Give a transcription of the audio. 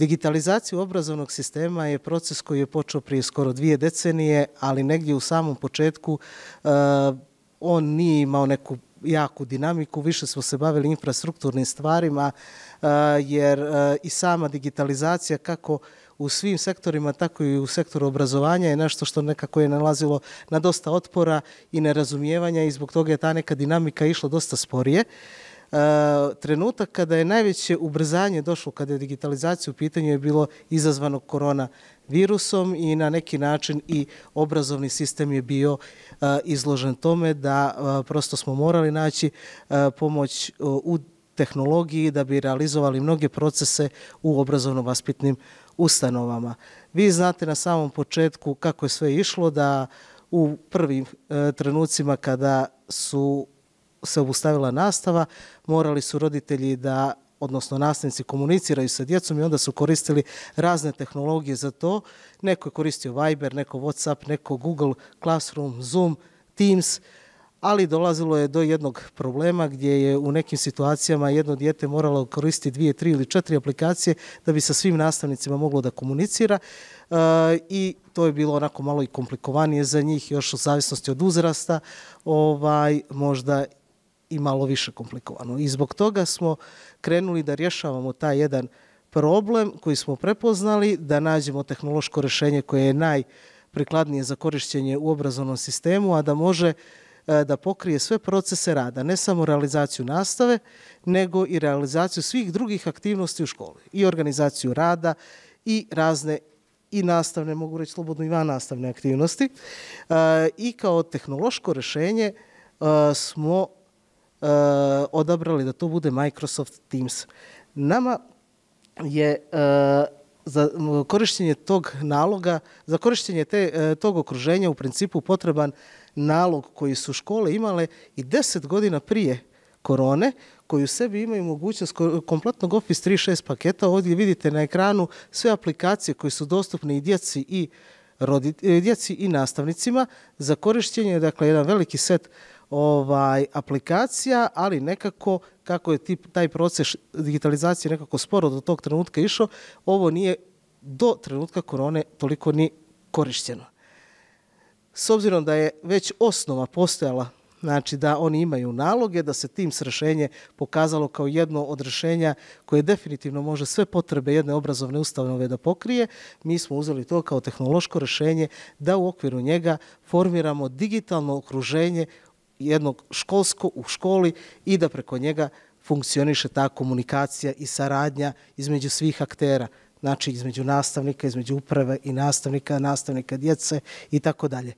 Digitalizacija obrazovnog sistema je proces koji je počeo prije skoro dvije decenije, ali negdje u samom početku e, on nije imao neku jaku dinamiku, više smo se bavili infrastrukturnim stvarima, e, jer e, i sama digitalizacija kako u svim sektorima, tako i u sektoru obrazovanja je nešto što nekako je nalazilo na dosta otpora i nerazumijevanja i zbog toga je ta neka dinamika išla dosta sporije. Uh, Eh, trenutak kada je najveće ubrzanje došlo, kada je digitalizacija u pitanju, je bilo izazvano korona virusom i na neki način i obrazovni sistem je bio eh, izložen tome da eh, prosto smo morali naći pomoć u tehnologiji da bi realizovali mnoge procese u obrazovno-vaspitnim ustanovama. Vi znate na samom početku kako je sve išlo, da u prvim trenucima kada su se obustavila nastava, morali su roditelji da odnosno nastavnici komuniciraju sa djecom i onda su koristili razne tehnologije za to. Neko je koristio Viber, neko Whatsapp, neko Google Classroom, Zoom, Teams ali dolazilo je do jednog problema gdje je u nekim situacijama jedno dijete moralo koristiti dvije, tri ili četiri aplikacije da bi sa svim nastavnicima moglo da komunicira e, i to je bilo onako malo i komplikovanije za njih, još u zavisnosti od uzrasta, ovaj, možda i malo više komplikovano. I zbog toga smo krenuli da rješavamo taj jedan problem koji smo prepoznali, da nađemo tehnološko rješenje koje je najprikladnije za korišćenje u obrazovnom sistemu, a da može e, da pokrije sve procese rada, ne samo realizaciju nastave, nego i realizaciju svih drugih aktivnosti u školi. I organizaciju rada i razne i nastavne, mogu reći slobodno i van nastavne aktivnosti. E, I kao tehnološko rešenje e, smo uh, odabrali da to bude Microsoft Teams. Nama je eh, za korištenje tog naloga, za korištenje te, eh, tog okruženja u principu potreban nalog koji su škole imale i deset godina prije korone, koji u sebi imaju mogućnost kompletnog Office 3.6 paketa. Ovdje vidite na ekranu sve aplikacije koje su dostupne i djeci i, rodit, e, djeci i nastavnicima. Za korištenje, dakle, jedan veliki set ovaj aplikacija, ali nekako kako je tip, taj proces digitalizacije nekako sporo do tog trenutka išao, ovo nije do trenutka korone toliko ni korišćeno. S obzirom da je već osnova postojala, znači da oni imaju naloge, da se tim srešenje pokazalo kao jedno od rešenja koje definitivno može sve potrebe jedne obrazovne ustavnove da pokrije, mi smo uzeli to kao tehnološko rešenje da u okviru njega formiramo digitalno okruženje jednog školsko u školi i da preko njega funkcioniše ta komunikacija i saradnja između svih aktera, znači između nastavnika, između uprave i nastavnika, nastavnika djece i tako dalje.